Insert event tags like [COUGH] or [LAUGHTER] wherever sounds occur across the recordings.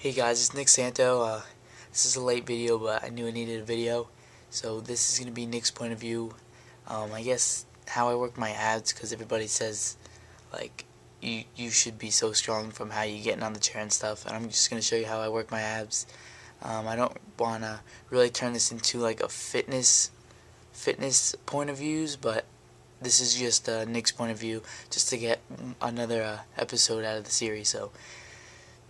Hey guys, it's Nick Santo. Uh, this is a late video, but I knew I needed a video. So this is going to be Nick's point of view. Um, I guess how I work my abs, because everybody says, like, you, you should be so strong from how you're getting on the chair and stuff. And I'm just going to show you how I work my abs. Um, I don't want to really turn this into like a fitness fitness point of views, but this is just uh, Nick's point of view, just to get another uh, episode out of the series. So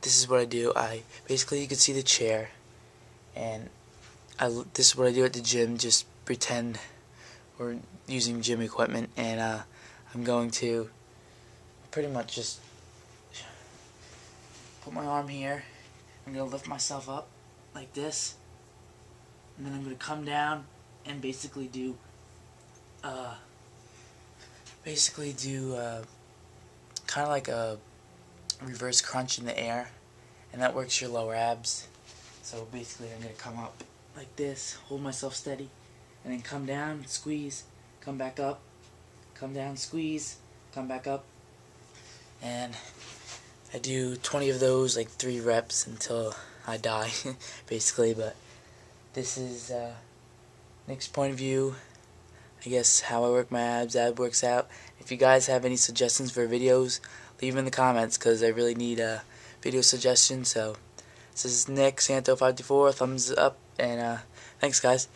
this is what I do. I basically you can see the chair, and I this is what I do at the gym. Just pretend we're using gym equipment, and uh, I'm going to pretty much just put my arm here. I'm gonna lift myself up like this, and then I'm gonna come down and basically do uh, basically do uh, kind of like a reverse crunch in the air and that works your lower abs. So basically I'm to come up like this hold myself steady and then come down squeeze come back up come down squeeze come back up. And I do 20 of those like three reps until I die [LAUGHS] basically but this is uh, Nick's point of view I guess how I work my abs, ab works out. If you guys have any suggestions for videos, leave them in the comments because I really need a video suggestion. So this is Nick Santo 54. Thumbs up and uh, thanks guys.